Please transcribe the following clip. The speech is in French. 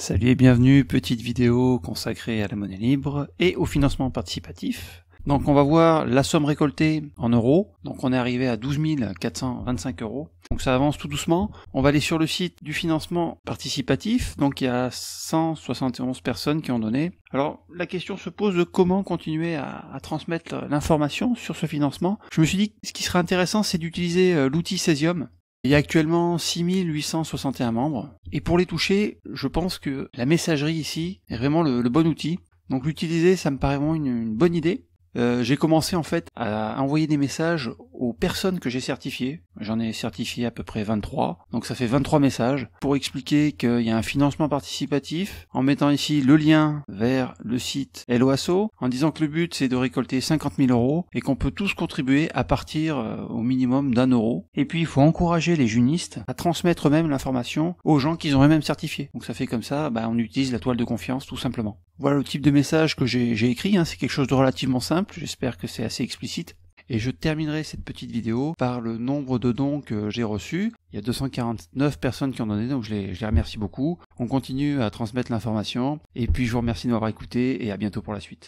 Salut et bienvenue, petite vidéo consacrée à la monnaie libre et au financement participatif. Donc on va voir la somme récoltée en euros. Donc on est arrivé à 12 425 euros. Donc ça avance tout doucement. On va aller sur le site du financement participatif. Donc il y a 171 personnes qui ont donné. Alors la question se pose de comment continuer à, transmettre l'information sur ce financement. Je me suis dit que ce qui serait intéressant c'est d'utiliser euh, l'outil Cesium. Il y a actuellement 6861 membres. Et pour les toucher, je pense que la messagerie ici est vraiment le, bon outil. Donc l'utiliser, ça me paraît vraiment une bonne idée. Euh, j'ai commencé en fait à envoyer des messages aux personnes que j'ai certifiées. J'en ai certifié à peu près 23, donc ça fait 23 messages pour expliquer qu'il y a un financement participatif, en mettant ici le lien vers le site LOASO, en disant que le but c'est de récolter 50 000 euros et qu'on peut tous contribuer à partir euh, au minimum d'un euro. Et puis il faut encourager les junistes à transmettre eux-mêmes l'information aux gens qu'ils auraient même certifiés. Donc ça fait comme ça, bah, on utilise la toile de confiance tout simplement. Voilà le type de message que j'ai écrit, hein. c'est quelque chose de relativement simple, j'espère que c'est assez explicite. Et je terminerai cette petite vidéo par le nombre de dons que j'ai reçus. Il y a 249 personnes qui ont donné, donc je les, je les remercie beaucoup. On continue à transmettre l'information. Et puis je vous remercie de m'avoir écouté et à bientôt pour la suite.